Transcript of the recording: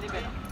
liberar.